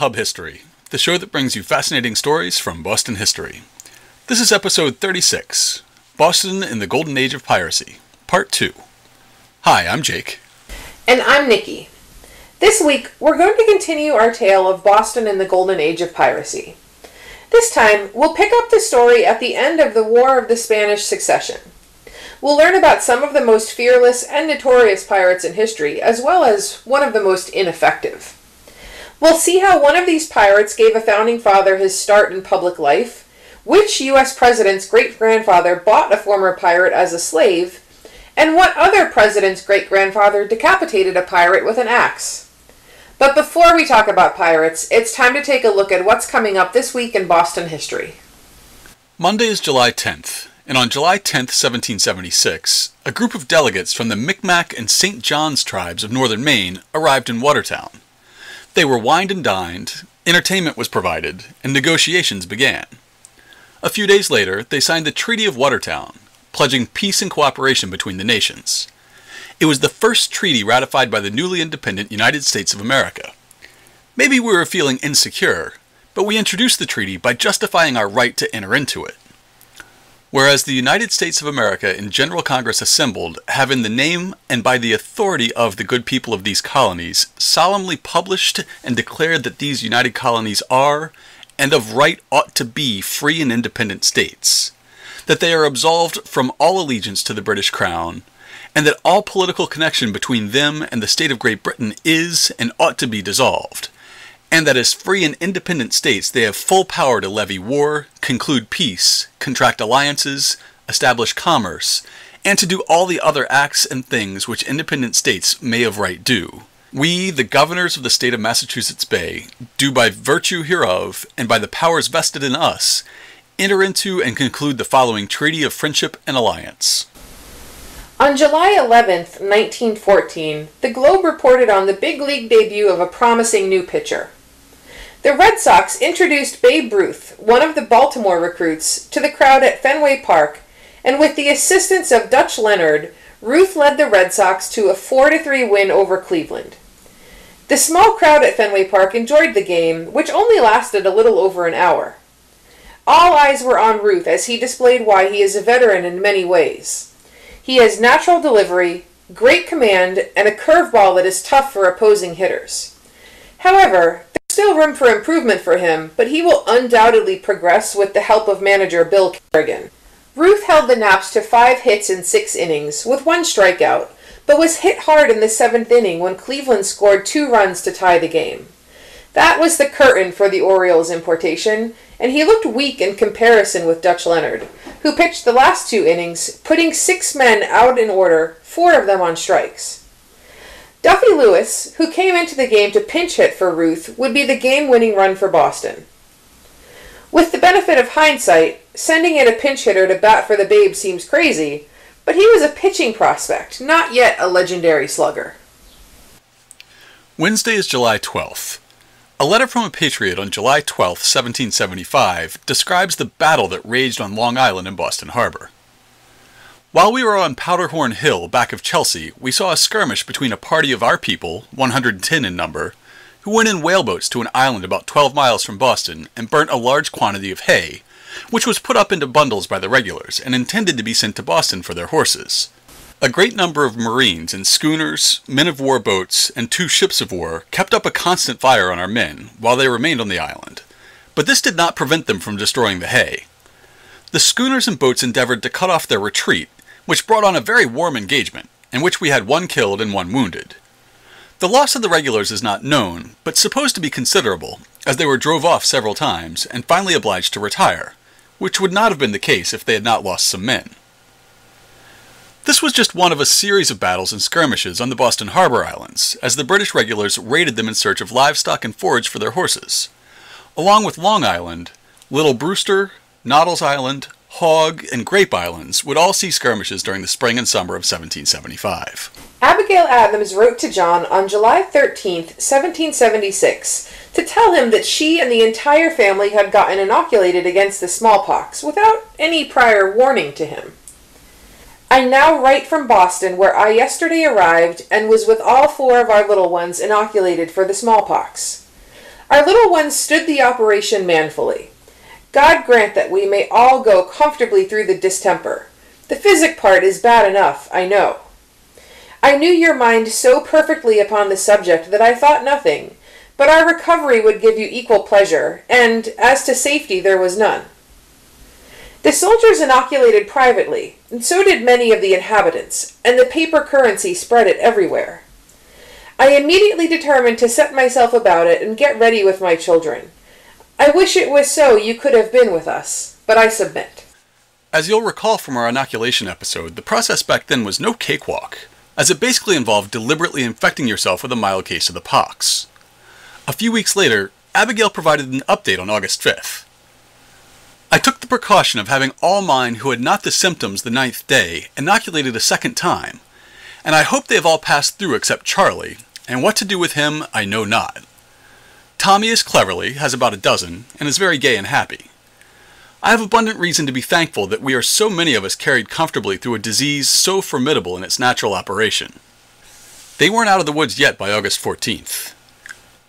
Hub History, the show that brings you fascinating stories from Boston history. This is episode 36 Boston in the Golden Age of Piracy, Part 2. Hi, I'm Jake. And I'm Nikki. This week, we're going to continue our tale of Boston in the Golden Age of Piracy. This time, we'll pick up the story at the end of the War of the Spanish Succession. We'll learn about some of the most fearless and notorious pirates in history, as well as one of the most ineffective. We'll see how one of these pirates gave a founding father his start in public life, which U.S. president's great grandfather bought a former pirate as a slave, and what other president's great grandfather decapitated a pirate with an axe. But before we talk about pirates, it's time to take a look at what's coming up this week in Boston history. Monday is July 10th, and on July 10th, 1776, a group of delegates from the Micmac and St. John's tribes of northern Maine arrived in Watertown. They were wined and dined, entertainment was provided, and negotiations began. A few days later, they signed the Treaty of Watertown, pledging peace and cooperation between the nations. It was the first treaty ratified by the newly independent United States of America. Maybe we were feeling insecure, but we introduced the treaty by justifying our right to enter into it. Whereas the United States of America and General Congress assembled have in the name and by the authority of the good people of these colonies solemnly published and declared that these united colonies are, and of right ought to be, free and independent states, that they are absolved from all allegiance to the British Crown, and that all political connection between them and the state of Great Britain is and ought to be dissolved, and that as free and independent states they have full power to levy war, conclude peace, contract alliances, establish commerce, and to do all the other acts and things which independent states may of right do. We, the governors of the state of Massachusetts Bay, do by virtue hereof, and by the powers vested in us, enter into and conclude the following treaty of friendship and alliance. On July 11, 1914, the Globe reported on the big league debut of a promising new pitcher. The Red Sox introduced Babe Ruth, one of the Baltimore recruits, to the crowd at Fenway Park, and with the assistance of Dutch Leonard, Ruth led the Red Sox to a 4 3 win over Cleveland. The small crowd at Fenway Park enjoyed the game, which only lasted a little over an hour. All eyes were on Ruth as he displayed why he is a veteran in many ways. He has natural delivery, great command, and a curveball that is tough for opposing hitters. However, still room for improvement for him, but he will undoubtedly progress with the help of manager Bill Carrigan. Ruth held the Naps to five hits in six innings, with one strikeout, but was hit hard in the seventh inning when Cleveland scored two runs to tie the game. That was the curtain for the Orioles' importation, and he looked weak in comparison with Dutch Leonard, who pitched the last two innings, putting six men out in order, four of them on strikes. Duffy Lewis, who came into the game to pinch hit for Ruth, would be the game winning run for Boston. With the benefit of hindsight, sending in a pinch hitter to bat for the Babe seems crazy, but he was a pitching prospect, not yet a legendary slugger. Wednesday is July 12th. A letter from a patriot on July 12, 1775, describes the battle that raged on Long Island in Boston Harbor. While we were on Powderhorn Hill back of Chelsea, we saw a skirmish between a party of our people, 110 in number, who went in whaleboats to an island about 12 miles from Boston and burnt a large quantity of hay, which was put up into bundles by the regulars and intended to be sent to Boston for their horses. A great number of marines in schooners, men of war boats, and two ships of war kept up a constant fire on our men while they remained on the island, but this did not prevent them from destroying the hay. The schooners and boats endeavored to cut off their retreat, which brought on a very warm engagement, in which we had one killed and one wounded. The loss of the regulars is not known, but supposed to be considerable, as they were drove off several times and finally obliged to retire, which would not have been the case if they had not lost some men. This was just one of a series of battles and skirmishes on the Boston Harbor Islands, as the British regulars raided them in search of livestock and forage for their horses. Along with Long Island, Little Brewster, Noddle's Island, Hog, and Grape Islands would all see skirmishes during the spring and summer of 1775. Abigail Adams wrote to John on July 13, 1776, to tell him that she and the entire family had gotten inoculated against the smallpox without any prior warning to him. I now write from Boston, where I yesterday arrived and was with all four of our little ones inoculated for the smallpox. Our little ones stood the operation manfully. God grant that we may all go comfortably through the distemper. The physic part is bad enough, I know. I knew your mind so perfectly upon the subject that I thought nothing, but our recovery would give you equal pleasure, and as to safety there was none. The soldiers inoculated privately, and so did many of the inhabitants, and the paper currency spread it everywhere. I immediately determined to set myself about it and get ready with my children. I wish it was so you could have been with us, but I submit. As you'll recall from our inoculation episode, the process back then was no cakewalk, as it basically involved deliberately infecting yourself with a mild case of the pox. A few weeks later, Abigail provided an update on August 5th. I took the precaution of having all mine who had not the symptoms the ninth day inoculated a second time, and I hope they have all passed through except Charlie, and what to do with him I know not. Tommy is cleverly, has about a dozen, and is very gay and happy. I have abundant reason to be thankful that we are so many of us carried comfortably through a disease so formidable in its natural operation. They weren't out of the woods yet by August 14th.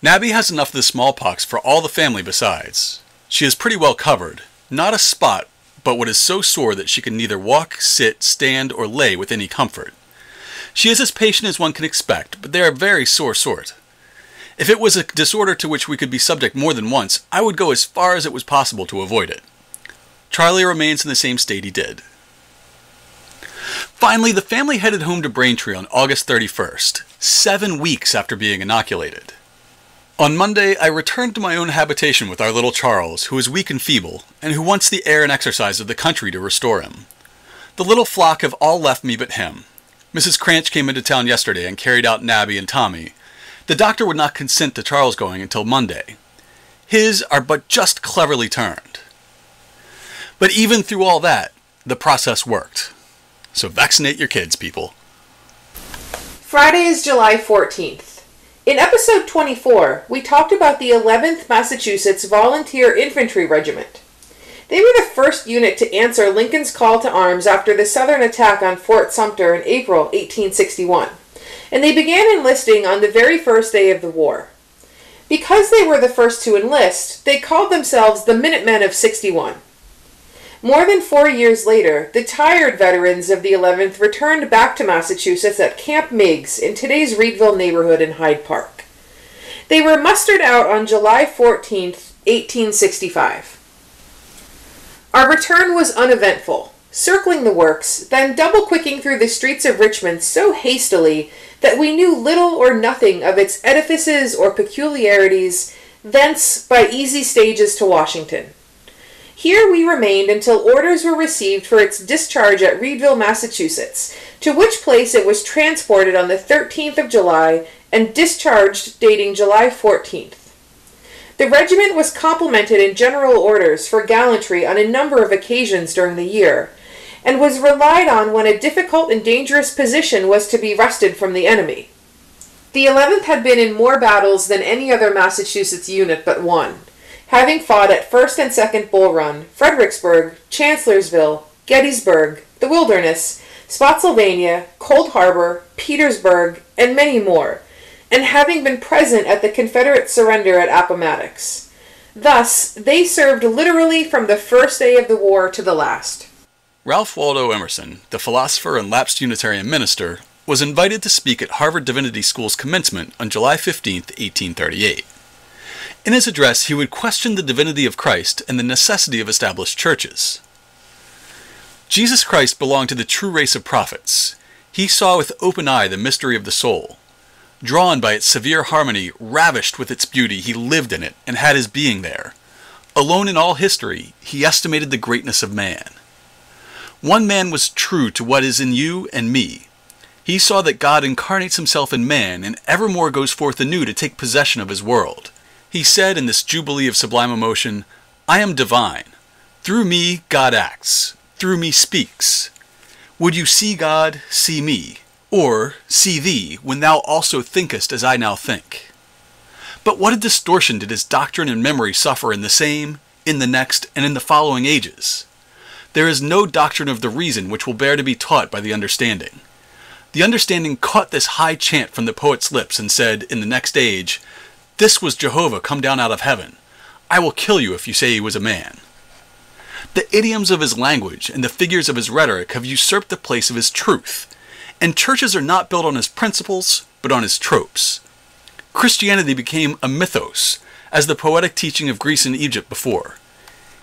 Nabby has enough of the smallpox for all the family besides. She is pretty well covered, not a spot, but what is so sore that she can neither walk, sit, stand, or lay with any comfort. She is as patient as one can expect, but they are a very sore sort. If it was a disorder to which we could be subject more than once, I would go as far as it was possible to avoid it. Charlie remains in the same state he did. Finally, the family headed home to Braintree on August 31st, seven weeks after being inoculated. On Monday, I returned to my own habitation with our little Charles, who is weak and feeble, and who wants the air and exercise of the country to restore him. The little flock have all left me but him, Mrs. Cranch came into town yesterday and carried out Nabby and Tommy. The doctor would not consent to Charles going until Monday. His are but just cleverly turned. But even through all that, the process worked. So vaccinate your kids, people. Friday is July 14th. In episode 24, we talked about the 11th Massachusetts Volunteer Infantry Regiment. They were the first unit to answer Lincoln's call to arms after the Southern attack on Fort Sumter in April 1861, and they began enlisting on the very first day of the war. Because they were the first to enlist, they called themselves the Minutemen of 61. More than four years later, the tired veterans of the 11th returned back to Massachusetts at Camp Meigs in today's Readville neighborhood in Hyde Park. They were mustered out on July 14, 1865. Our return was uneventful, circling the works, then double quicking through the streets of Richmond so hastily that we knew little or nothing of its edifices or peculiarities, thence by easy stages to Washington. Here we remained until orders were received for its discharge at Readville, Massachusetts, to which place it was transported on the 13th of July and discharged dating July 14th. The regiment was complimented in general orders for gallantry on a number of occasions during the year, and was relied on when a difficult and dangerous position was to be wrested from the enemy. The 11th had been in more battles than any other Massachusetts unit but one, having fought at 1st and 2nd Bull Run, Fredericksburg, Chancellorsville, Gettysburg, the Wilderness, Spotsylvania, Cold Harbor, Petersburg, and many more, and having been present at the Confederate surrender at Appomattox. Thus, they served literally from the first day of the war to the last. Ralph Waldo Emerson, the philosopher and lapsed Unitarian minister, was invited to speak at Harvard Divinity School's commencement on July 15, 1838. In his address, he would question the divinity of Christ and the necessity of established churches. Jesus Christ belonged to the true race of prophets. He saw with open eye the mystery of the soul. Drawn by its severe harmony, ravished with its beauty, he lived in it and had his being there. Alone in all history, he estimated the greatness of man. One man was true to what is in you and me. He saw that God incarnates himself in man and evermore goes forth anew to take possession of his world. He said in this jubilee of sublime emotion, I am divine. Through me, God acts. Through me speaks. Would you see God, see me or see thee when thou also thinkest as I now think. But what a distortion did his doctrine and memory suffer in the same, in the next, and in the following ages! There is no doctrine of the reason which will bear to be taught by the understanding. The understanding caught this high chant from the poet's lips and said, in the next age, This was Jehovah come down out of heaven. I will kill you if you say he was a man. The idioms of his language and the figures of his rhetoric have usurped the place of his truth, and churches are not built on his principles, but on his tropes. Christianity became a mythos, as the poetic teaching of Greece and Egypt before.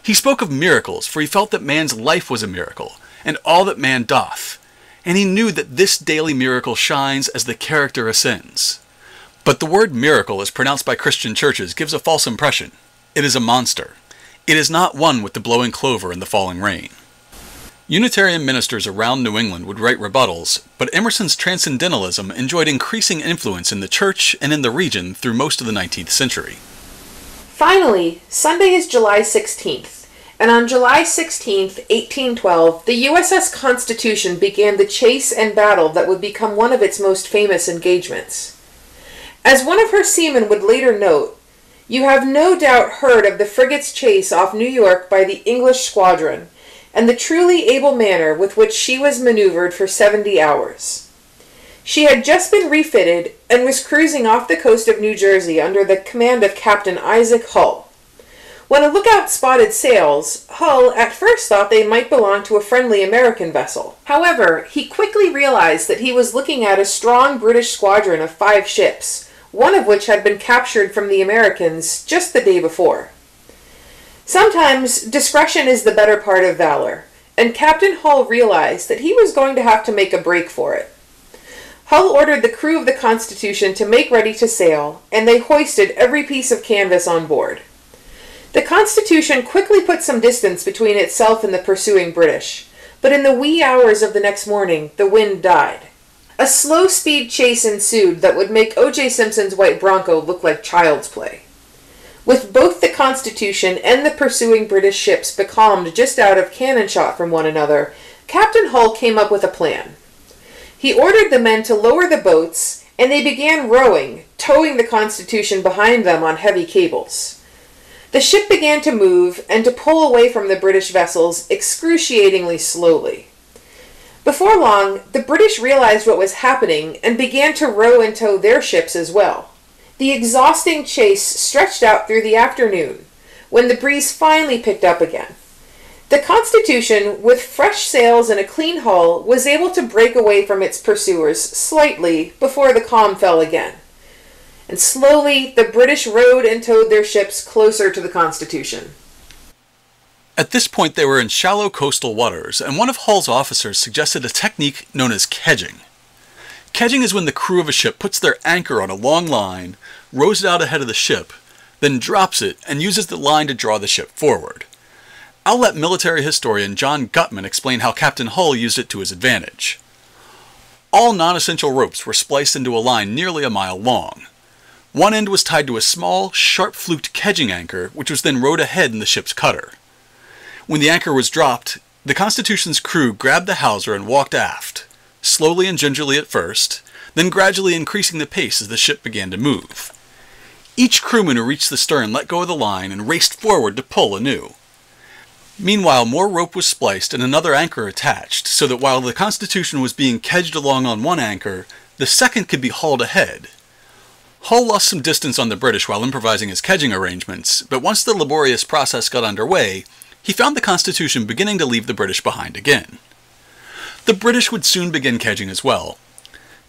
He spoke of miracles, for he felt that man's life was a miracle, and all that man doth, and he knew that this daily miracle shines as the character ascends. But the word miracle, as pronounced by Christian churches, gives a false impression. It is a monster. It is not one with the blowing clover and the falling rain. Unitarian ministers around New England would write rebuttals, but Emerson's transcendentalism enjoyed increasing influence in the church and in the region through most of the 19th century. Finally, Sunday is July 16th, and on July 16th, 1812, the USS Constitution began the chase and battle that would become one of its most famous engagements. As one of her seamen would later note, you have no doubt heard of the frigate's chase off New York by the English squadron, and the truly able manner with which she was maneuvered for 70 hours. She had just been refitted and was cruising off the coast of New Jersey under the command of Captain Isaac Hull. When a lookout spotted sails, Hull at first thought they might belong to a friendly American vessel. However, he quickly realized that he was looking at a strong British squadron of five ships, one of which had been captured from the Americans just the day before. Sometimes discretion is the better part of valor, and Captain Hull realized that he was going to have to make a break for it. Hull ordered the crew of the Constitution to make ready to sail, and they hoisted every piece of canvas on board. The Constitution quickly put some distance between itself and the pursuing British, but in the wee hours of the next morning, the wind died. A slow speed chase ensued that would make O.J. Simpson's white Bronco look like child's play. With both the Constitution and the pursuing British ships becalmed just out of cannon shot from one another, Captain Hull came up with a plan. He ordered the men to lower the boats, and they began rowing, towing the Constitution behind them on heavy cables. The ship began to move and to pull away from the British vessels excruciatingly slowly. Before long, the British realized what was happening and began to row and tow their ships as well. The exhausting chase stretched out through the afternoon, when the breeze finally picked up again. The Constitution, with fresh sails and a clean hull, was able to break away from its pursuers slightly before the calm fell again. And slowly the British rowed and towed their ships closer to the Constitution. At this point, they were in shallow coastal waters, and one of Hull's officers suggested a technique known as kedging. Kedging is when the crew of a ship puts their anchor on a long line, rows it out ahead of the ship, then drops it and uses the line to draw the ship forward. I'll let military historian John Guttman explain how Captain Hull used it to his advantage. All non essential ropes were spliced into a line nearly a mile long. One end was tied to a small, sharp fluked kedging anchor, which was then rowed ahead in the ship's cutter. When the anchor was dropped, the Constitution's crew grabbed the hawser and walked aft, slowly and gingerly at first, then gradually increasing the pace as the ship began to move. Each crewman who reached the stern let go of the line and raced forward to pull anew. Meanwhile, more rope was spliced and another anchor attached, so that while the Constitution was being kedged along on one anchor, the second could be hauled ahead. Hull lost some distance on the British while improvising his kedging arrangements, but once the laborious process got underway, he found the Constitution beginning to leave the British behind again. The British would soon begin kedging as well.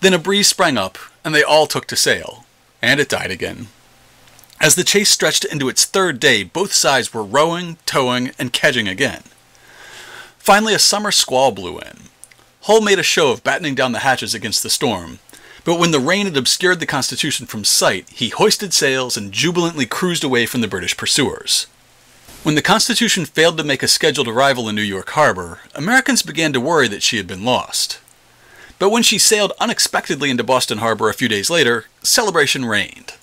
Then a breeze sprang up, and they all took to sail, and it died again. As the chase stretched into its third day, both sides were rowing, towing, and kedging again. Finally, a summer squall blew in. Hull made a show of battening down the hatches against the storm, but when the rain had obscured the Constitution from sight, he hoisted sails and jubilantly cruised away from the British pursuers. When the Constitution failed to make a scheduled arrival in New York Harbor, Americans began to worry that she had been lost. But when she sailed unexpectedly into Boston Harbor a few days later, celebration reigned.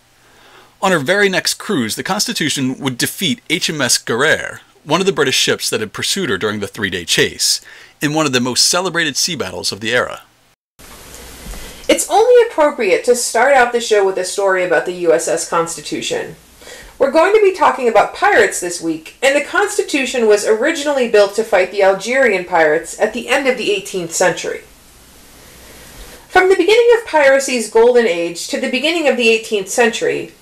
On her very next cruise, the Constitution would defeat HMS Guerriere, one of the British ships that had pursued her during the three day chase, in one of the most celebrated sea battles of the era. It's only appropriate to start out the show with a story about the USS Constitution. We're going to be talking about pirates this week, and the Constitution was originally built to fight the Algerian pirates at the end of the 18th century. From the beginning of piracy's golden age to the beginning of the 18th century,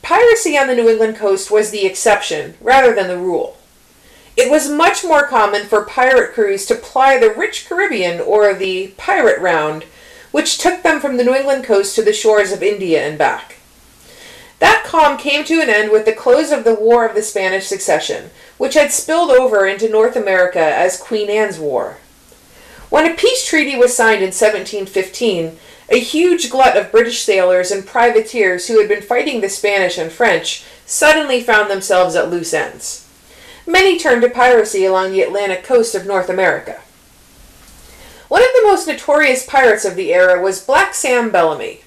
piracy on the New England coast was the exception rather than the rule. It was much more common for pirate crews to ply the rich Caribbean or the pirate round, which took them from the New England coast to the shores of India and back. That calm came to an end with the close of the War of the Spanish Succession, which had spilled over into North America as Queen Anne's War. When a peace treaty was signed in 1715, a huge glut of British sailors and privateers who had been fighting the Spanish and French suddenly found themselves at loose ends. Many turned to piracy along the Atlantic coast of North America. One of the most notorious pirates of the era was Black Sam Bellamy.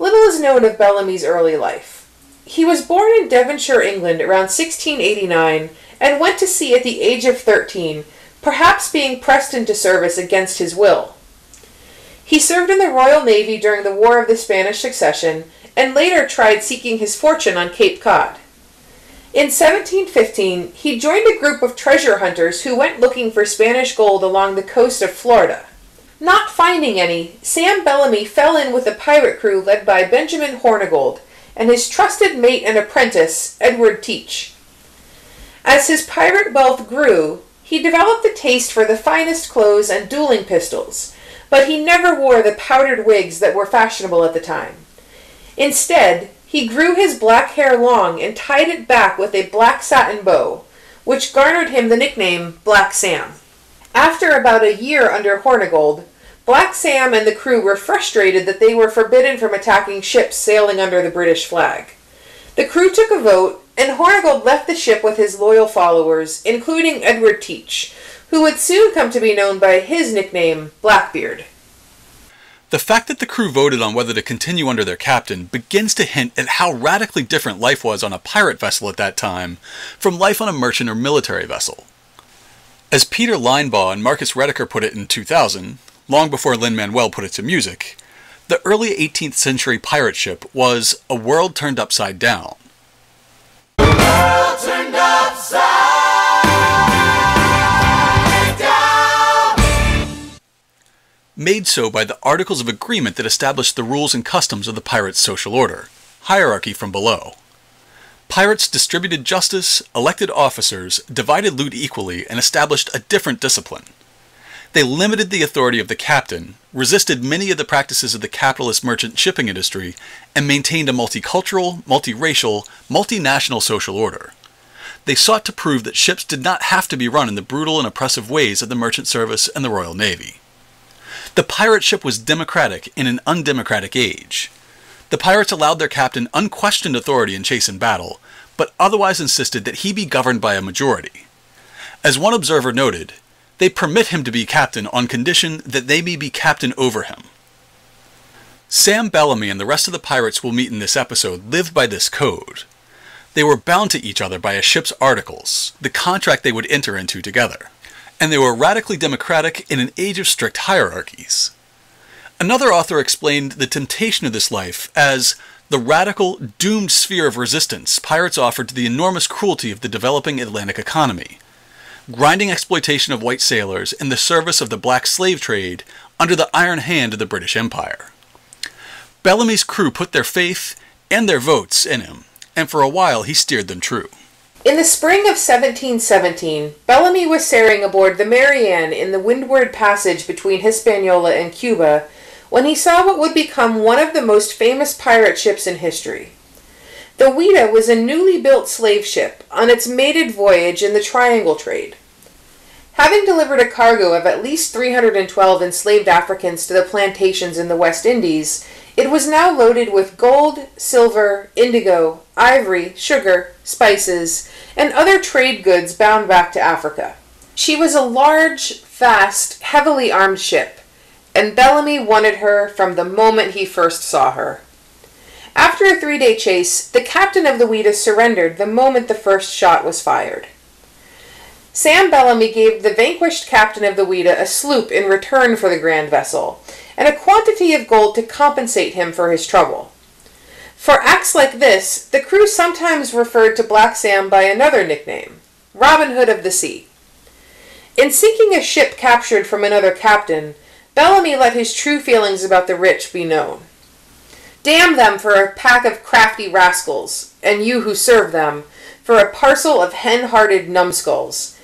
Little is known of Bellamy's early life. He was born in Devonshire, England around 1689 and went to sea at the age of 13, perhaps being pressed into service against his will. He served in the Royal Navy during the War of the Spanish Succession and later tried seeking his fortune on Cape Cod. In 1715, he joined a group of treasure hunters who went looking for Spanish gold along the coast of Florida. Not finding any, Sam Bellamy fell in with a pirate crew led by Benjamin Hornigold and his trusted mate and apprentice, Edward Teach. As his pirate wealth grew, he developed a taste for the finest clothes and dueling pistols, but he never wore the powdered wigs that were fashionable at the time. Instead, he grew his black hair long and tied it back with a black satin bow, which garnered him the nickname Black Sam. After about a year under Hornigold, Black Sam and the crew were frustrated that they were forbidden from attacking ships sailing under the British flag. The crew took a vote, and Hornigold left the ship with his loyal followers, including Edward Teach, who would soon come to be known by his nickname, Blackbeard. The fact that the crew voted on whether to continue under their captain begins to hint at how radically different life was on a pirate vessel at that time from life on a merchant or military vessel. As Peter Linebaugh and Marcus Rediker put it in 2000, long before Lin-Manuel put it to music, the early 18th century pirate ship was a world turned upside down. Made so by the Articles of Agreement that established the rules and customs of the pirates' social order, hierarchy from below. Pirates distributed justice, elected officers, divided loot equally, and established a different discipline. They limited the authority of the captain, resisted many of the practices of the capitalist merchant shipping industry, and maintained a multicultural, multiracial, multinational social order. They sought to prove that ships did not have to be run in the brutal and oppressive ways of the merchant service and the Royal Navy. The pirate ship was democratic in an undemocratic age. The pirates allowed their captain unquestioned authority in chase and battle, but otherwise insisted that he be governed by a majority. As one observer noted, they permit him to be captain on condition that they may be captain over him. Sam Bellamy and the rest of the pirates we'll meet in this episode lived by this code. They were bound to each other by a ship's articles, the contract they would enter into together and they were radically democratic in an age of strict hierarchies. Another author explained the temptation of this life as the radical, doomed sphere of resistance pirates offered to the enormous cruelty of the developing Atlantic economy, grinding exploitation of white sailors in the service of the black slave trade under the iron hand of the British Empire. Bellamy's crew put their faith and their votes in him, and for a while he steered them true. In the spring of 1717, Bellamy was sailing aboard the Marianne in the Windward Passage between Hispaniola and Cuba when he saw what would become one of the most famous pirate ships in history. The Whydah was a newly built slave ship on its mated voyage in the Triangle trade. Having delivered a cargo of at least 312 enslaved Africans to the plantations in the West Indies, it was now loaded with gold, silver, indigo, ivory, sugar, spices, and other trade goods bound back to Africa. She was a large, fast, heavily armed ship, and Bellamy wanted her from the moment he first saw her. After a three day chase, the captain of the Whydah surrendered the moment the first shot was fired. Sam Bellamy gave the vanquished captain of the Whydah a sloop in return for the grand vessel, and a quantity of gold to compensate him for his trouble. For acts like this, the crew sometimes referred to Black Sam by another nickname, Robin Hood of the Sea. In seeking a ship captured from another captain, Bellamy let his true feelings about the rich be known. Damn them for a pack of crafty rascals, and you who serve them, for a parcel of hen hearted numbskulls.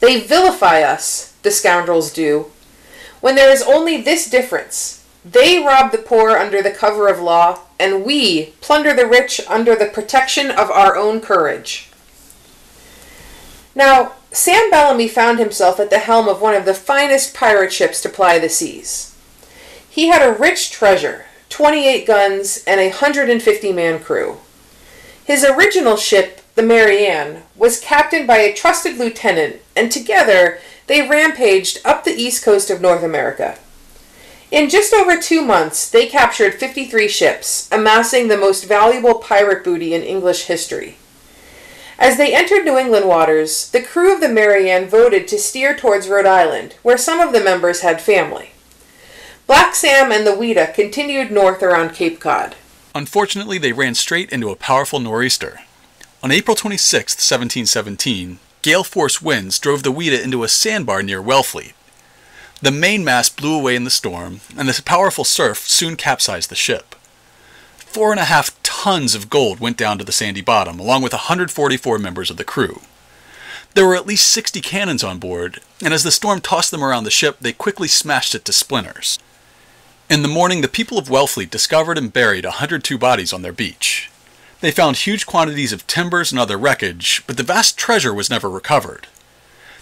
They vilify us, the scoundrels do, when there is only this difference. They rob the poor under the cover of law, and we plunder the rich under the protection of our own courage. Now, Sam Bellamy found himself at the helm of one of the finest pirate ships to ply the seas. He had a rich treasure, 28 guns, and a 150 man crew. His original ship, the Marianne, was captained by a trusted lieutenant, and together they rampaged up the east coast of North America. In just over two months, they captured 53 ships, amassing the most valuable pirate booty in English history. As they entered New England waters, the crew of the Marianne voted to steer towards Rhode Island, where some of the members had family. Black Sam and the Whydah continued north around Cape Cod. Unfortunately, they ran straight into a powerful nor'easter. On April 26, 1717, gale force winds drove the Whydah into a sandbar near Wellfleet. The mainmast blew away in the storm, and the powerful surf soon capsized the ship. Four and a half tons of gold went down to the sandy bottom, along with 144 members of the crew. There were at least 60 cannons on board, and as the storm tossed them around the ship, they quickly smashed it to splinters. In the morning, the people of Wellfleet discovered and buried 102 bodies on their beach. They found huge quantities of timbers and other wreckage, but the vast treasure was never recovered.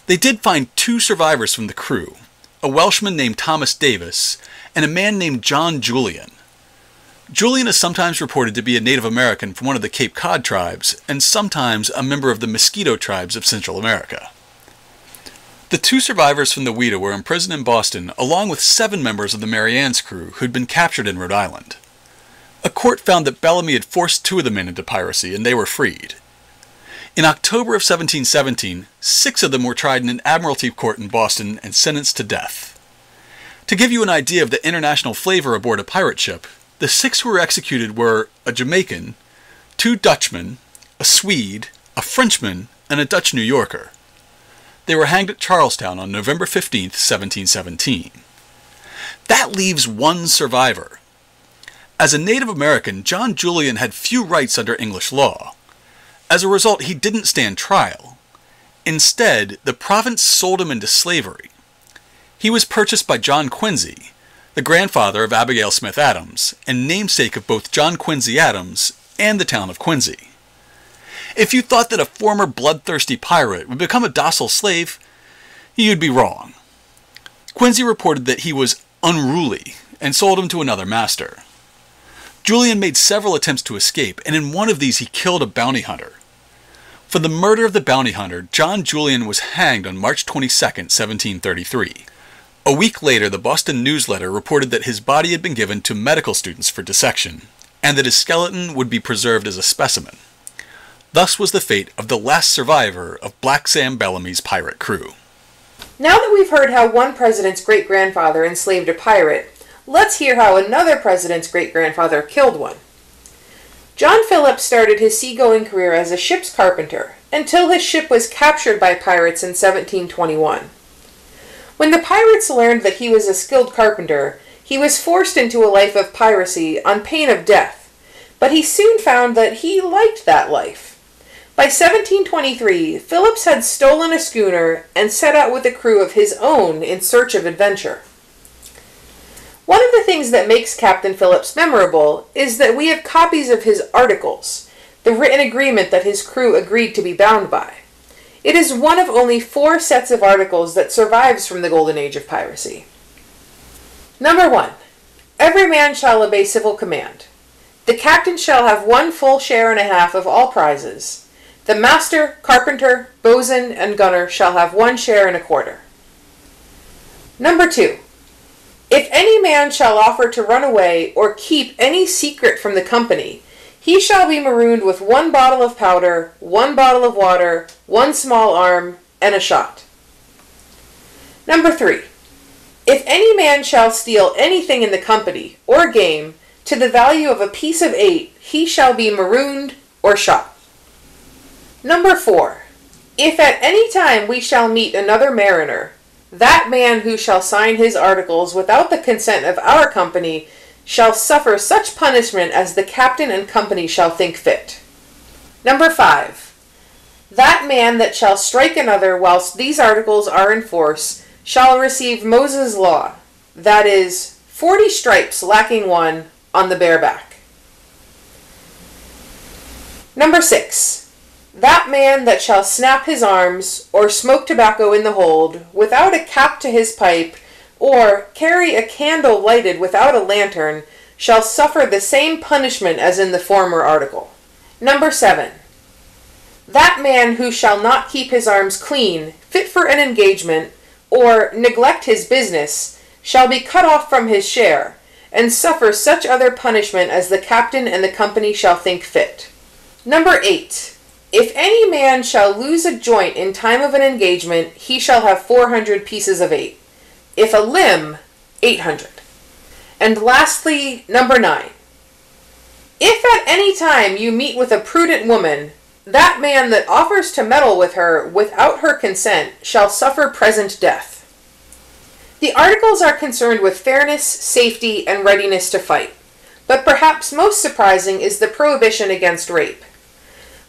They did find two survivors from the crew a Welshman named Thomas Davis and a man named John Julian. Julian is sometimes reported to be a Native American from one of the Cape Cod tribes, and sometimes a member of the Mosquito tribes of Central America. The two survivors from the Whydah were imprisoned in Boston, along with seven members of the Marianne's crew who'd been captured in Rhode Island. A court found that Bellamy had forced two of the men into piracy, and they were freed. In October of 1717, six of them were tried in an admiralty court in Boston and sentenced to death. To give you an idea of the international flavor aboard a pirate ship, the six who were executed were a Jamaican, two Dutchmen, a Swede, a Frenchman, and a Dutch New Yorker. They were hanged at Charlestown on November 15, 1717. That leaves one survivor. As a Native American, John Julian had few rights under English law. As a result, he didn't stand trial. Instead, the province sold him into slavery. He was purchased by John Quincy, the grandfather of Abigail Smith Adams, and namesake of both John Quincy Adams and the town of Quincy. If you thought that a former bloodthirsty pirate would become a docile slave, you'd be wrong. Quincy reported that he was unruly and sold him to another master. Julian made several attempts to escape, and in one of these he killed a bounty hunter. For the murder of the bounty hunter, John Julian was hanged on March 22, 1733. A week later, the Boston Newsletter reported that his body had been given to medical students for dissection, and that his skeleton would be preserved as a specimen. Thus was the fate of the last survivor of Black Sam Bellamy's pirate crew. Now that we've heard how one president's great grandfather enslaved a pirate, let's hear how another president's great grandfather killed one. John Phillips started his seagoing career as a ship's carpenter until his ship was captured by pirates in 1721. When the pirates learned that he was a skilled carpenter, he was forced into a life of piracy on pain of death, but he soon found that he liked that life. By 1723, Phillips had stolen a schooner and set out with a crew of his own in search of adventure. One of the things that makes Captain Phillips memorable is that we have copies of his articles, the written agreement that his crew agreed to be bound by. It is one of only four sets of articles that survives from the golden age of piracy. Number one, every man shall obey civil command. The captain shall have one full share and a half of all prizes. The master, carpenter, boatswain, and gunner shall have one share and a quarter. Number two, if any man shall offer to run away or keep any secret from the company, he shall be marooned with one bottle of powder, one bottle of water, one small arm, and a shot. Number three, if any man shall steal anything in the company or game to the value of a piece of eight, he shall be marooned or shot. Number four, if at any time we shall meet another mariner, that man who shall sign his articles without the consent of our company shall suffer such punishment as the captain and company shall think fit. Number 5. That man that shall strike another whilst these articles are in force shall receive Moses' law, that is, forty stripes lacking one on the bare back. Number 6. That man that shall snap his arms, or smoke tobacco in the hold, without a cap to his pipe, or carry a candle lighted without a lantern, shall suffer the same punishment as in the former article. Number 7. That man who shall not keep his arms clean, fit for an engagement, or neglect his business, shall be cut off from his share, and suffer such other punishment as the captain and the company shall think fit. Number 8. If any man shall lose a joint in time of an engagement, he shall have 400 pieces of eight. If a limb, 800. And lastly, number 9. If at any time you meet with a prudent woman, that man that offers to meddle with her without her consent shall suffer present death. The articles are concerned with fairness, safety, and readiness to fight, but perhaps most surprising is the prohibition against rape.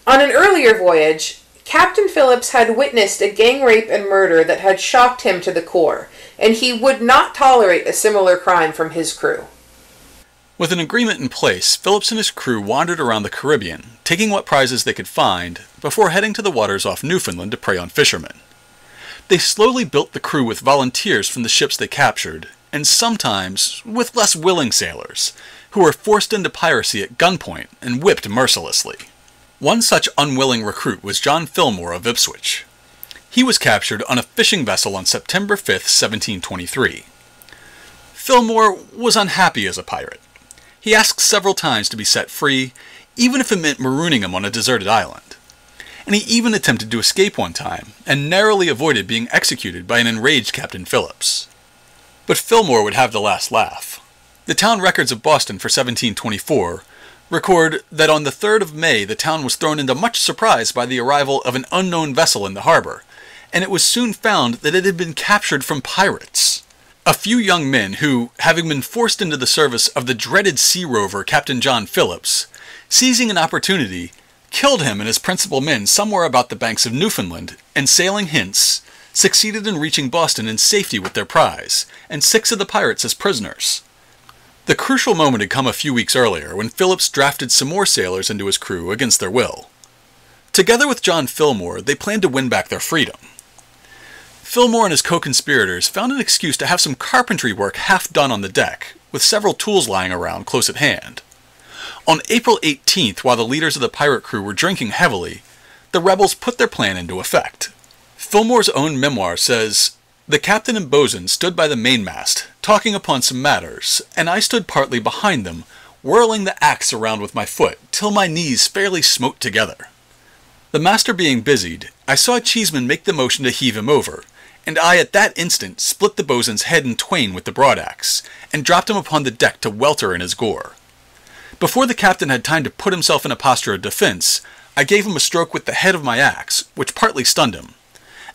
On an earlier voyage, Captain Phillips had witnessed a gang rape and murder that had shocked him to the core, and he would not tolerate a similar crime from his crew. With an agreement in place, Phillips and his crew wandered around the Caribbean, taking what prizes they could find, before heading to the waters off Newfoundland to prey on fishermen. They slowly built the crew with volunteers from the ships they captured, and sometimes with less willing sailors, who were forced into piracy at gunpoint and whipped mercilessly. One such unwilling recruit was John Fillmore of Ipswich. He was captured on a fishing vessel on September 5, 1723. Fillmore was unhappy as a pirate. He asked several times to be set free, even if it meant marooning him on a deserted island. And he even attempted to escape one time, and narrowly avoided being executed by an enraged Captain Phillips. But Fillmore would have the last laugh. The town records of Boston for 1724 record that on the 3rd of May the town was thrown into much surprise by the arrival of an unknown vessel in the harbor, and it was soon found that it had been captured from pirates. A few young men who, having been forced into the service of the dreaded sea rover Captain John Phillips, seizing an opportunity, killed him and his principal men somewhere about the banks of Newfoundland, and sailing hence, succeeded in reaching Boston in safety with their prize, and six of the pirates as prisoners. The crucial moment had come a few weeks earlier when Phillips drafted some more sailors into his crew against their will. Together with John Fillmore, they planned to win back their freedom. Fillmore and his co-conspirators found an excuse to have some carpentry work half done on the deck, with several tools lying around close at hand. On April 18th, while the leaders of the pirate crew were drinking heavily, the rebels put their plan into effect. Fillmore's own memoir says, The captain and boatswain stood by the mainmast, talking upon some matters, and I stood partly behind them, whirling the axe around with my foot, till my knees fairly smote together. The master being busied, I saw Cheeseman make the motion to heave him over, and I at that instant split the boatswain's head in twain with the broad axe, and dropped him upon the deck to welter in his gore. Before the captain had time to put himself in a posture of defense, I gave him a stroke with the head of my axe, which partly stunned him.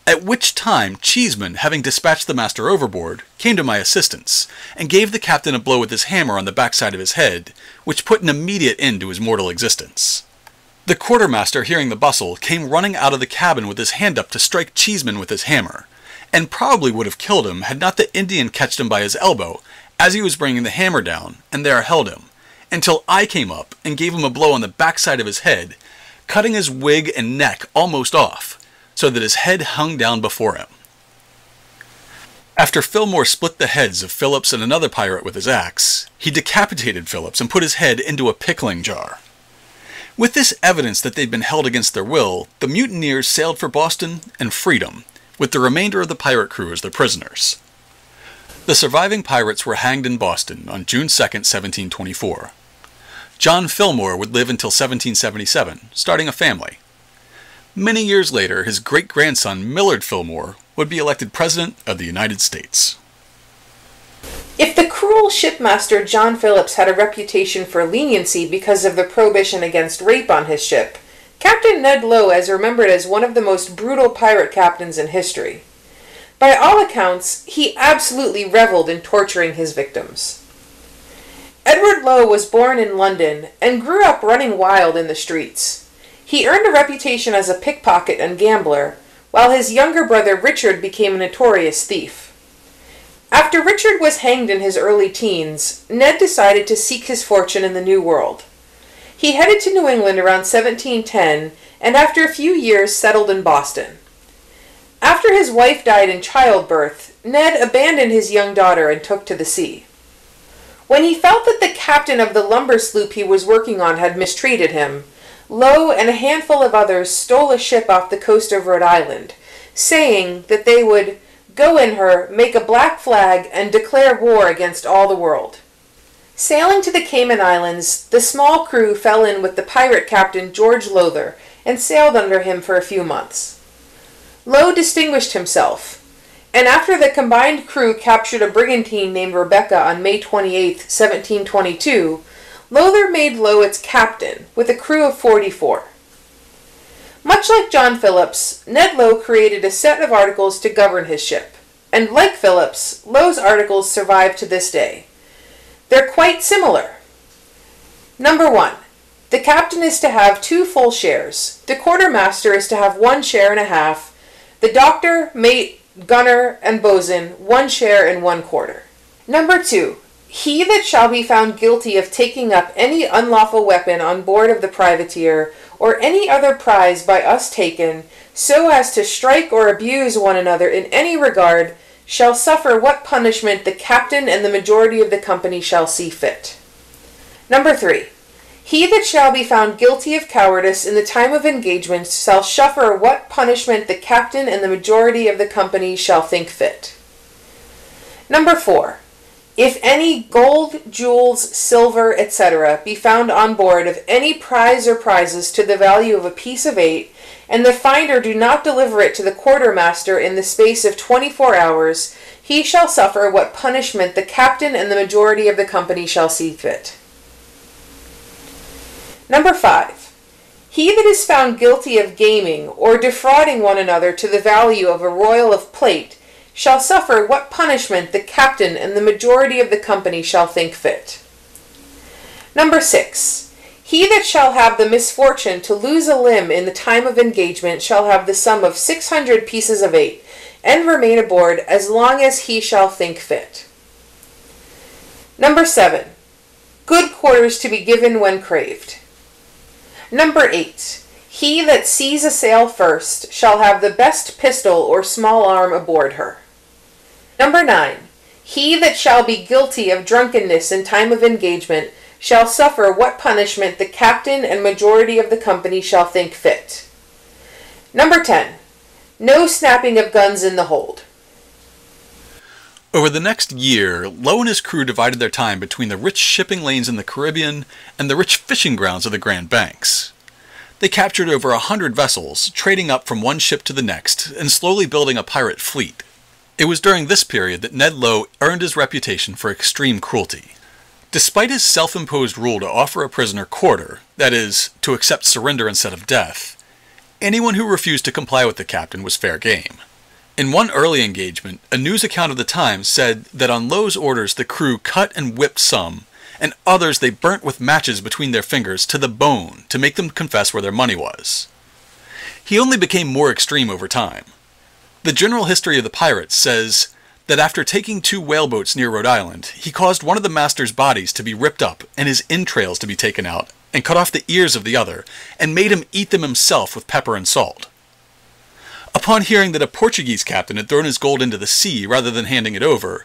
At which time Cheeseman, having dispatched the master overboard, came to my assistance, and gave the captain a blow with his hammer on the backside of his head, which put an immediate end to his mortal existence. The quartermaster, hearing the bustle, came running out of the cabin with his hand up to strike Cheeseman with his hammer, and probably would have killed him had not the Indian catched him by his elbow as he was bringing the hammer down, and there held him, until I came up and gave him a blow on the backside of his head, cutting his wig and neck almost off, so that his head hung down before him. After Fillmore split the heads of Phillips and another pirate with his axe, he decapitated Phillips and put his head into a pickling jar. With this evidence that they'd been held against their will, the mutineers sailed for Boston and freedom, with the remainder of the pirate crew as their prisoners. The surviving pirates were hanged in Boston on June 2, 1724. John Fillmore would live until 1777, starting a family. Many years later, his great grandson, Millard Fillmore, would be elected President of the United States. If the cruel shipmaster John Phillips had a reputation for leniency because of the prohibition against rape on his ship, Captain Ned Low is remembered as one of the most brutal pirate captains in history. By all accounts, he absolutely reveled in torturing his victims. Edward Low was born in London and grew up running wild in the streets. He earned a reputation as a pickpocket and gambler, while his younger brother Richard became a notorious thief. After Richard was hanged in his early teens, Ned decided to seek his fortune in the New World. He headed to New England around 1710 and after a few years settled in Boston. After his wife died in childbirth, Ned abandoned his young daughter and took to the sea. When he felt that the captain of the lumber sloop he was working on had mistreated him, Low and a handful of others stole a ship off the coast of Rhode Island, saying that they would go in her, make a black flag, and declare war against all the world. Sailing to the Cayman Islands, the small crew fell in with the pirate captain George Lowther and sailed under him for a few months. Low distinguished himself, and after the combined crew captured a brigantine named Rebecca on May 28, 1722, Lowther made Low its captain, with a crew of 44. Much like John Phillips, Ned Low created a set of articles to govern his ship, and like Phillips, Low's articles survive to this day. They're quite similar. Number one, the captain is to have two full shares. The quartermaster is to have one share and a half. The doctor, mate, gunner, and bosun one share and one quarter. Number two, he that shall be found guilty of taking up any unlawful weapon on board of the privateer, or any other prize by us taken, so as to strike or abuse one another in any regard, shall suffer what punishment the captain and the majority of the company shall see fit. Number three, he that shall be found guilty of cowardice in the time of engagement shall suffer what punishment the captain and the majority of the company shall think fit. Number four. If any gold, jewels, silver, etc., be found on board of any prize or prizes to the value of a piece of eight, and the finder do not deliver it to the quartermaster in the space of twenty four hours, he shall suffer what punishment the captain and the majority of the company shall see fit. Number five, he that is found guilty of gaming or defrauding one another to the value of a royal of plate shall suffer what punishment the captain and the majority of the company shall think fit. Number six, he that shall have the misfortune to lose a limb in the time of engagement shall have the sum of six hundred pieces of eight, and remain aboard as long as he shall think fit. Number seven, good quarters to be given when craved. Number 8. He that sees a sail first shall have the best pistol or small arm aboard her. Number 9. He that shall be guilty of drunkenness in time of engagement shall suffer what punishment the captain and majority of the company shall think fit. Number 10. No snapping of guns in the hold. Over the next year, Low and his crew divided their time between the rich shipping lanes in the Caribbean and the rich fishing grounds of the Grand Banks. They captured over a hundred vessels, trading up from one ship to the next, and slowly building a pirate fleet. It was during this period that Ned Low earned his reputation for extreme cruelty. Despite his self-imposed rule to offer a prisoner quarter, that is, to accept surrender instead of death, anyone who refused to comply with the captain was fair game. In one early engagement, a news account of the Times said that on Low's orders the crew cut and whipped some, and others they burnt with matches between their fingers to the bone to make them confess where their money was. He only became more extreme over time. The general history of the pirates says that after taking two whaleboats near Rhode Island, he caused one of the master's bodies to be ripped up and his entrails to be taken out, and cut off the ears of the other, and made him eat them himself with pepper and salt. Upon hearing that a Portuguese captain had thrown his gold into the sea rather than handing it over,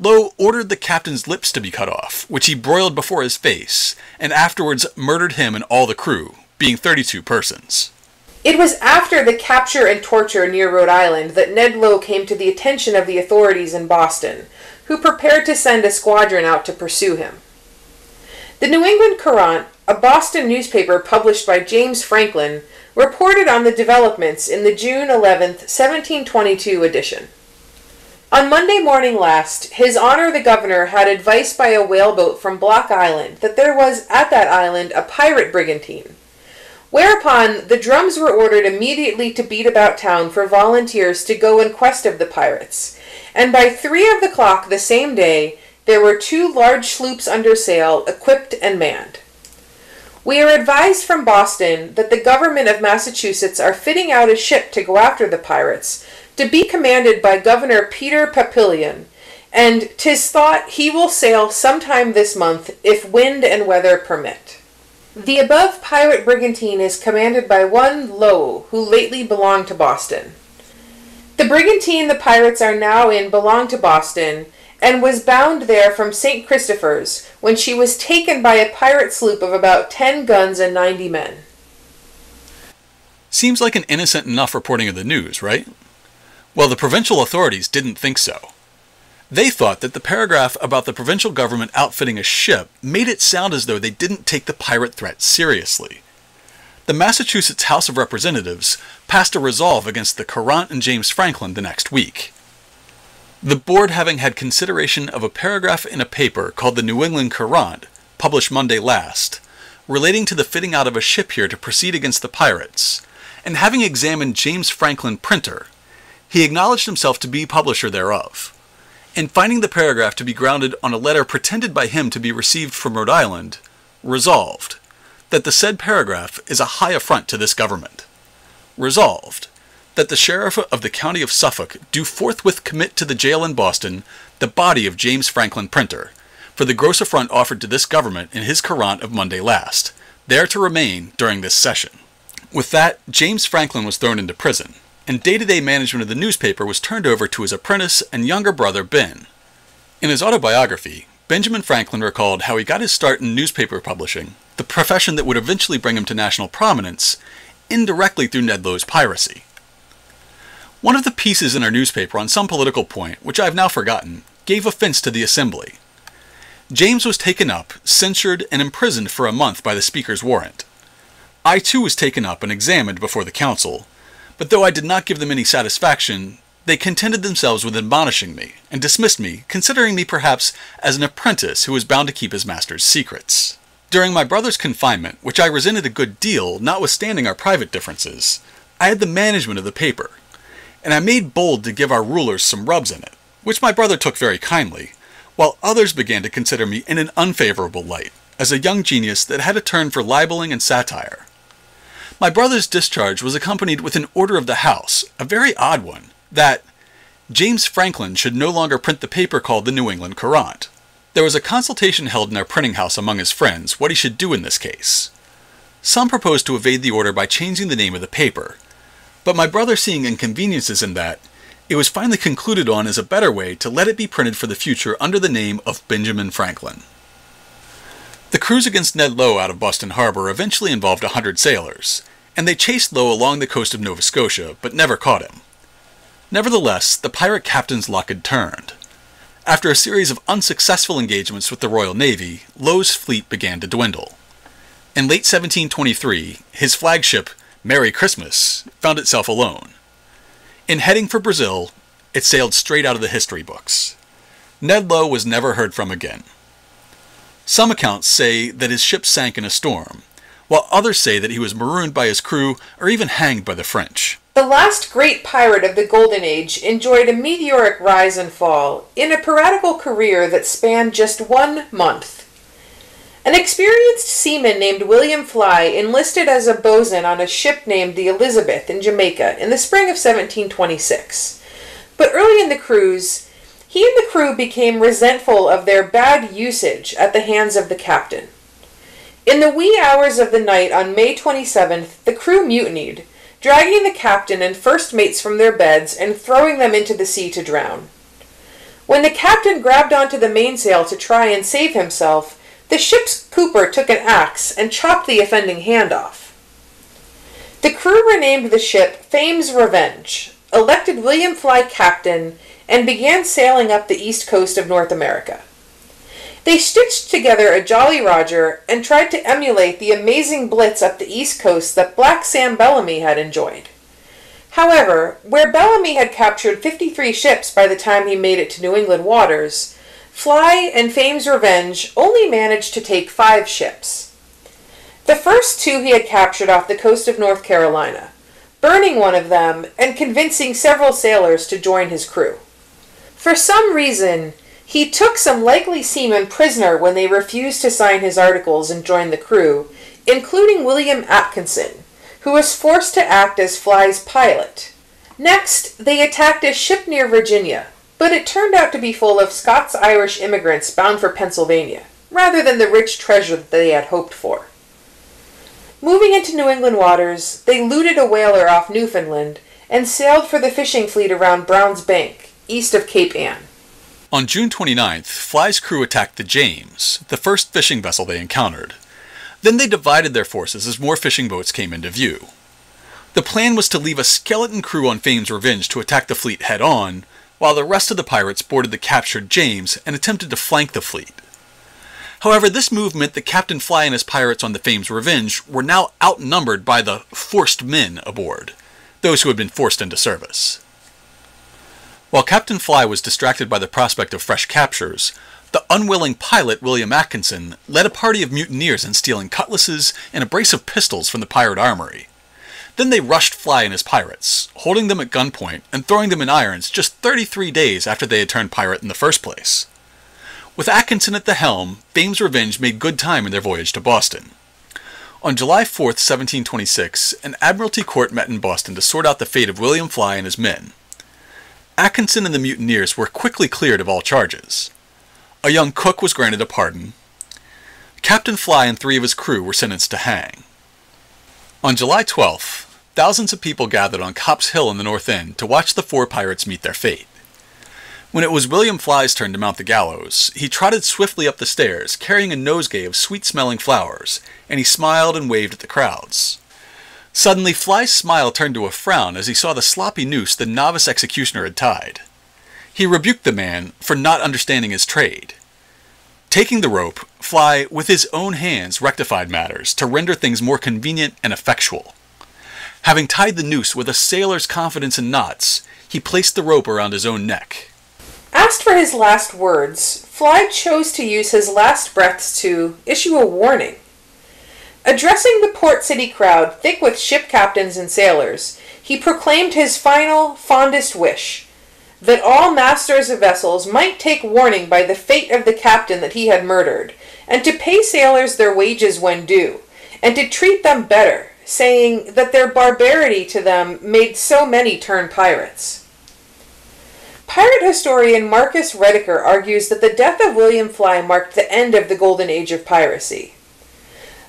Low ordered the captain's lips to be cut off, which he broiled before his face, and afterwards murdered him and all the crew, being 32 persons. It was after the capture and torture near Rhode Island that Ned Low came to the attention of the authorities in Boston, who prepared to send a squadron out to pursue him. The New England Courant, a Boston newspaper published by James Franklin, reported on the developments in the June 11, 1722 edition. On Monday morning last, His Honor the Governor had advice by a whaleboat from Block Island that there was at that island a pirate brigantine. Whereupon the drums were ordered immediately to beat about town for volunteers to go in quest of the pirates, and by three of the clock the same day there were two large sloops under sail, equipped and manned. We are advised from Boston that the government of Massachusetts are fitting out a ship to go after the pirates, to be commanded by Governor Peter Papillon, and 'tis thought he will sail sometime this month if wind and weather permit. The above pirate brigantine is commanded by one Low, who lately belonged to Boston. The brigantine the pirates are now in belonged to Boston, and was bound there from St. Christopher's when she was taken by a pirate sloop of about 10 guns and 90 men. Seems like an innocent enough reporting of the news, right? Well, the provincial authorities didn't think so. They thought that the paragraph about the provincial government outfitting a ship made it sound as though they didn't take the pirate threat seriously. The Massachusetts House of Representatives passed a resolve against the Courant and James Franklin the next week. The board having had consideration of a paragraph in a paper called the New England Courant, published Monday last, relating to the fitting out of a ship here to proceed against the pirates, and having examined James Franklin, printer, he acknowledged himself to be publisher thereof. In finding the paragraph to be grounded on a letter pretended by him to be received from Rhode Island, resolved that the said paragraph is a high affront to this government. Resolved that the sheriff of the county of Suffolk do forthwith commit to the jail in Boston the body of James Franklin Printer, for the gross affront offered to this government in his Courant of Monday last, there to remain during this session. With that, James Franklin was thrown into prison, and day-to-day management of the newspaper was turned over to his apprentice and younger brother Ben. In his autobiography, Benjamin Franklin recalled how he got his start in newspaper publishing, the profession that would eventually bring him to national prominence, indirectly through Ned Low's piracy. One of the pieces in our newspaper on some political point, which I have now forgotten, gave offense to the Assembly. James was taken up, censured, and imprisoned for a month by the Speaker's warrant. I too was taken up and examined before the Council, but though I did not give them any satisfaction, they contented themselves with admonishing me, and dismissed me, considering me perhaps as an apprentice who was bound to keep his master's secrets. During my brother's confinement, which I resented a good deal, notwithstanding our private differences, I had the management of the paper, and I made bold to give our rulers some rubs in it, which my brother took very kindly, while others began to consider me in an unfavorable light, as a young genius that had a turn for libeling and satire. My brother's discharge was accompanied with an order of the House, a very odd one, that James Franklin should no longer print the paper called the New England Courant. There was a consultation held in our printing house among his friends what he should do in this case. Some proposed to evade the order by changing the name of the paper, but my brother seeing inconveniences in that, it was finally concluded on as a better way to let it be printed for the future under the name of Benjamin Franklin. The cruise against Ned Low out of Boston Harbor eventually involved a hundred sailors, and they chased Low along the coast of Nova Scotia, but never caught him. Nevertheless, the pirate captain's luck had turned. After a series of unsuccessful engagements with the Royal Navy, Low's fleet began to dwindle. In late 1723, his flagship, Merry Christmas, found itself alone. In heading for Brazil, it sailed straight out of the history books. Ned Low was never heard from again. Some accounts say that his ship sank in a storm, while others say that he was marooned by his crew or even hanged by the French. The last great pirate of the Golden Age enjoyed a meteoric rise and fall in a piratical career that spanned just one month. An experienced seaman named William Fly enlisted as a boatswain on a ship named the Elizabeth in Jamaica in the spring of 1726. But early in the cruise, he and the crew became resentful of their bad usage at the hands of the captain. In the wee hours of the night on May 27th, the crew mutinied, dragging the captain and first mates from their beds and throwing them into the sea to drown. When the captain grabbed onto the mainsail to try and save himself, the ship's cooper took an axe and chopped the offending hand off. The crew renamed the ship Fame's Revenge, elected William Fly captain, and began sailing up the east coast of North America. They stitched together a Jolly Roger and tried to emulate the amazing blitz up the east coast that Black Sam Bellamy had enjoyed. However, where Bellamy had captured 53 ships by the time he made it to New England waters, Fly and Fame's Revenge only managed to take five ships. The first two he had captured off the coast of North Carolina, burning one of them and convincing several sailors to join his crew. For some reason, he took some likely seamen prisoner when they refused to sign his articles and join the crew, including William Atkinson, who was forced to act as Fly's pilot. Next, they attacked a ship near Virginia, but it turned out to be full of Scots Irish immigrants bound for Pennsylvania, rather than the rich treasure that they had hoped for. Moving into New England waters, they looted a whaler off Newfoundland and sailed for the fishing fleet around Brown's Bank, east of Cape Ann. On June 29th, Fly's crew attacked the James, the first fishing vessel they encountered. Then they divided their forces as more fishing boats came into view. The plan was to leave a skeleton crew on Fame's Revenge to attack the fleet head on, while the rest of the pirates boarded the captured James and attempted to flank the fleet. However, this move meant that Captain Fly and his pirates on the Fame's Revenge were now outnumbered by the forced men aboard, those who had been forced into service. While Captain Fly was distracted by the prospect of fresh captures, the unwilling pilot William Atkinson led a party of mutineers in stealing cutlasses and a brace of pistols from the pirate armory. Then they rushed Fly and his pirates, holding them at gunpoint and throwing them in irons just 33 days after they had turned pirate in the first place. With Atkinson at the helm, Fame's Revenge made good time in their voyage to Boston. On July 4, 1726, an Admiralty court met in Boston to sort out the fate of William Fly and his men. Atkinson and the mutineers were quickly cleared of all charges. A young cook was granted a pardon. Captain Fly and three of his crew were sentenced to hang. On July 12th, thousands of people gathered on Copp's Hill in the North End to watch the four pirates meet their fate. When it was William Fly's turn to mount the gallows, he trotted swiftly up the stairs, carrying a nosegay of sweet smelling flowers, and he smiled and waved at the crowds. Suddenly, Fly's smile turned to a frown as he saw the sloppy noose the novice executioner had tied. He rebuked the man for not understanding his trade. Taking the rope, Fly, with his own hands, rectified matters to render things more convenient and effectual. Having tied the noose with a sailor's confidence in knots, he placed the rope around his own neck. Asked for his last words, Fly chose to use his last breaths to issue a warning. Addressing the port city crowd, thick with ship captains and sailors, he proclaimed his final, fondest wish that all masters of vessels might take warning by the fate of the captain that he had murdered, and to pay sailors their wages when due, and to treat them better, saying that their barbarity to them made so many turn pirates. Pirate historian Marcus Rediker argues that the death of William Fly marked the end of the golden age of piracy.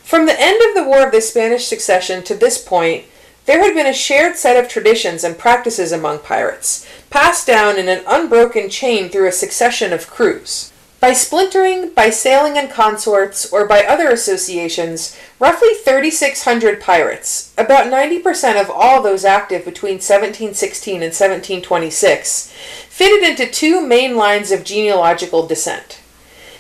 From the end of the War of the Spanish Succession to this point, there had been a shared set of traditions and practices among pirates, passed down in an unbroken chain through a succession of crews. By splintering, by sailing in consorts, or by other associations, roughly 3,600 pirates, about 90% of all those active between 1716 and 1726, fitted into two main lines of genealogical descent.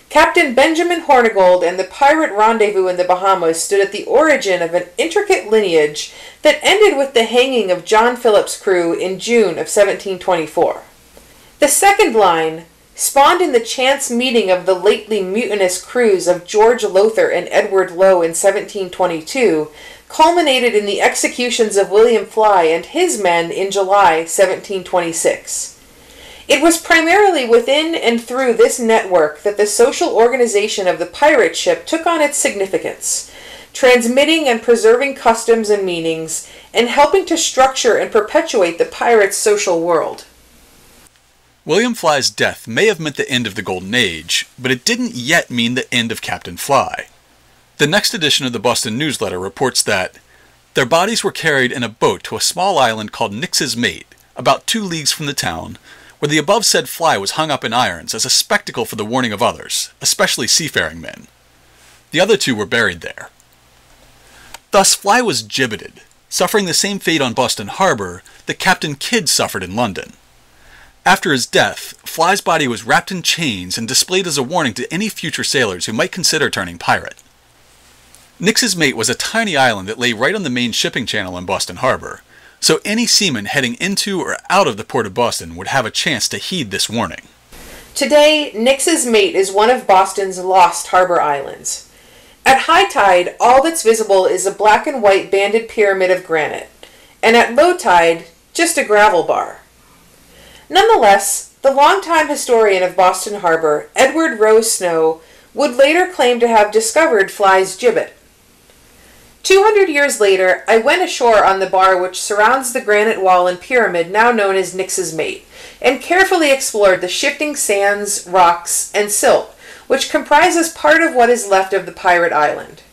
Captain Benjamin Hornigold and the pirate rendezvous in the Bahamas stood at the origin of an intricate lineage that ended with the hanging of John Phillips' crew in June of 1724. The second line, spawned in the chance meeting of the lately mutinous crews of George Lowther and Edward Low in 1722, culminated in the executions of William Fly and his men in July 1726. It was primarily within and through this network that the social organization of the pirate ship took on its significance, transmitting and preserving customs and meanings, and helping to structure and perpetuate the pirate's social world. William Fly's death may have meant the end of the Golden Age, but it didn't yet mean the end of Captain Fly. The next edition of the Boston Newsletter reports that their bodies were carried in a boat to a small island called Nix's Mate, about two leagues from the town, where the above said fly was hung up in irons as a spectacle for the warning of others, especially seafaring men. The other two were buried there. Thus, Fly was gibbeted, suffering the same fate on Boston Harbor that Captain Kidd suffered in London. After his death, Fly's body was wrapped in chains and displayed as a warning to any future sailors who might consider turning pirate. Nix's Mate was a tiny island that lay right on the main shipping channel in Boston Harbor, so any seaman heading into or out of the port of Boston would have a chance to heed this warning. Today, Nix's Mate is one of Boston's lost harbor islands. At high tide, all that's visible is a black and white banded pyramid of granite, and at low tide, just a gravel bar. Nonetheless, the longtime historian of Boston Harbor, Edward Rowe Snow, would later claim to have discovered Fly's gibbet. 200 years later, I went ashore on the bar which surrounds the granite wall and pyramid now known as Nix's Mate, and carefully explored the shifting sands, rocks, and silt which comprises part of what is left of the pirate island.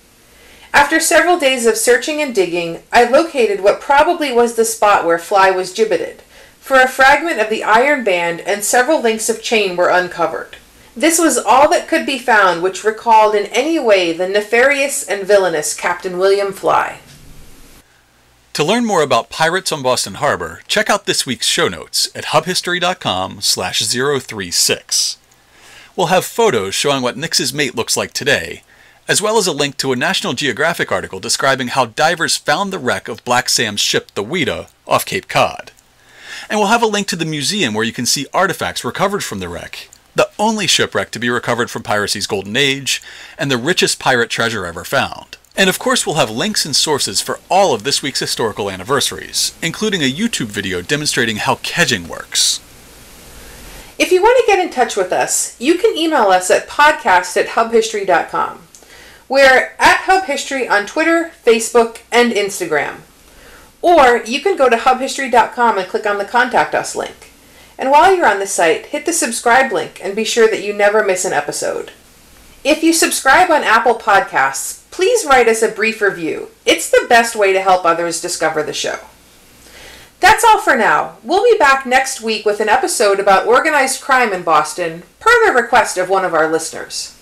After several days of searching and digging, I located what probably was the spot where Fly was gibbeted, for a fragment of the iron band and several links of chain were uncovered. This was all that could be found which recalled in any way the nefarious and villainous Captain William Fly. To learn more about pirates on Boston Harbor, check out this week's show notes at hubhistory.com slash 036. We'll have photos showing what Nix's mate looks like today, as well as a link to a National Geographic article describing how divers found the wreck of Black Sam's ship, the Whydah, off Cape Cod. And we'll have a link to the museum where you can see artifacts recovered from the wreck, the only shipwreck to be recovered from piracy's golden age, and the richest pirate treasure ever found. And of course, we'll have links and sources for all of this week's historical anniversaries, including a YouTube video demonstrating how kedging works. If you want to get in touch with us, you can email us at podcast at hubhistory.com. We're at Hub History on Twitter, Facebook, and Instagram. Or you can go to hubhistory.com and click on the Contact Us link. And while you're on the site, hit the subscribe link and be sure that you never miss an episode. If you subscribe on Apple Podcasts, please write us a brief review. It's the best way to help others discover the show. That's all for now. We'll be back next week with an episode about organized crime in Boston, per the request of one of our listeners.